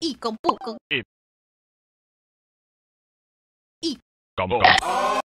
Y con pu, con Y. Y. Como.